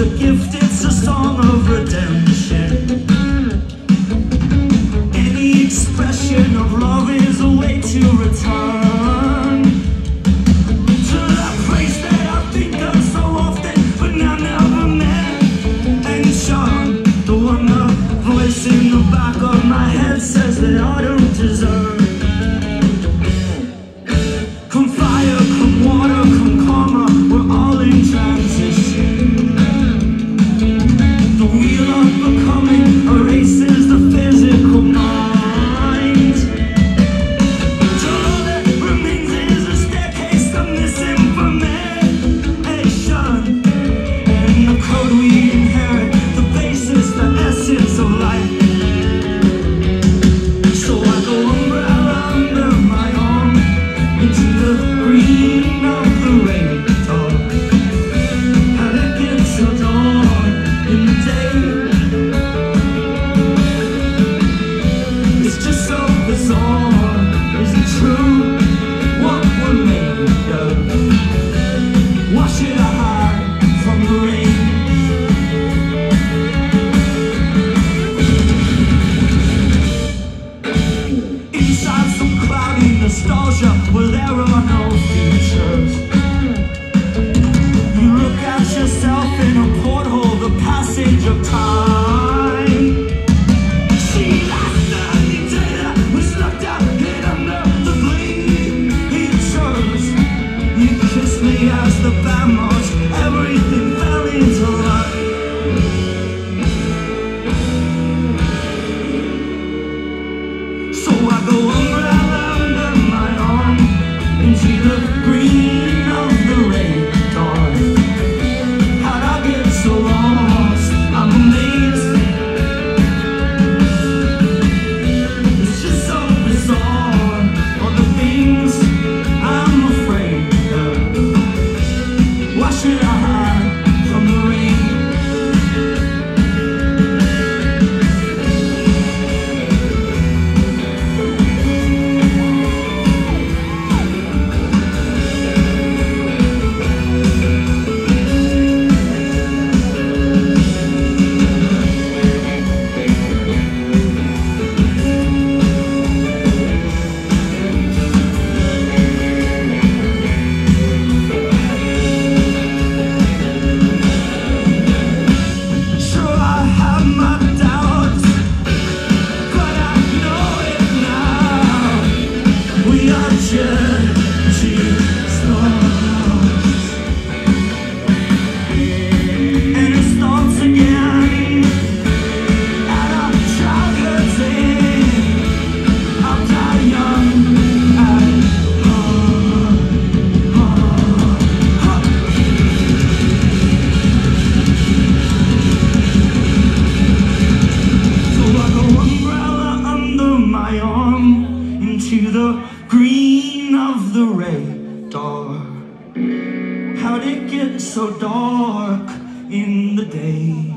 a gift, it's a song of redemption. Any expression of love is a way to return To that place that I think of so often But I never met And Sean, the one the voice in the back of my head says that I don't deserve we are just the radar. How'd it get so dark in the day?